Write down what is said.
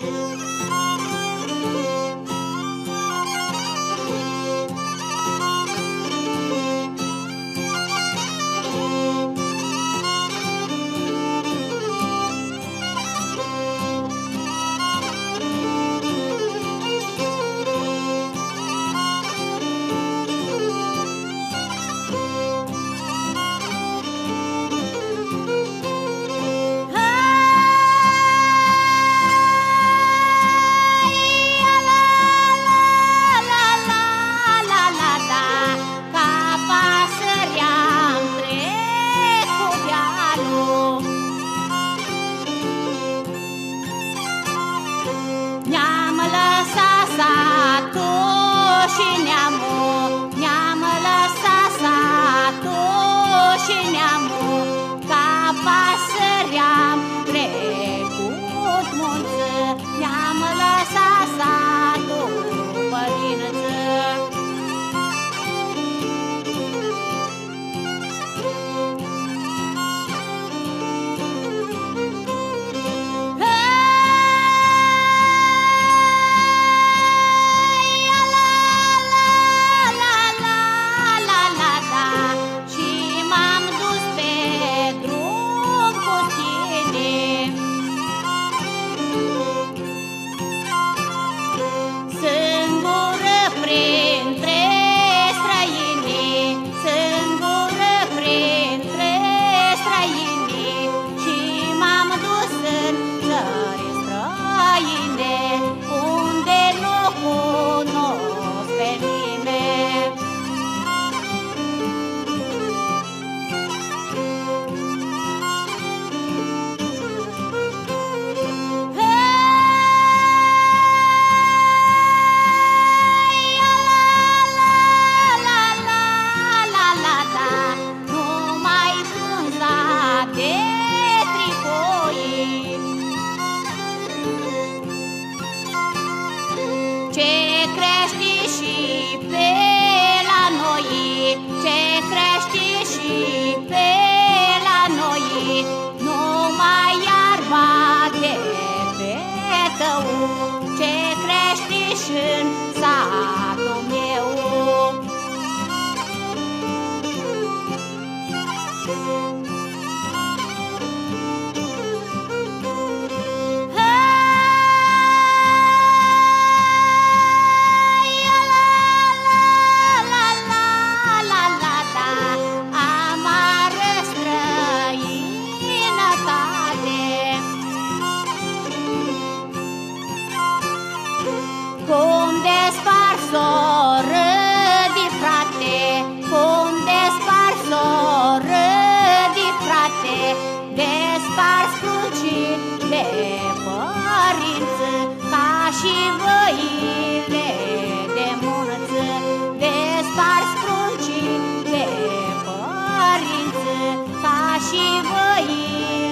Música crește și pe la noi, ce crește și pe la noi, nu mai iarba de pe tău, ce crește și în 渋い。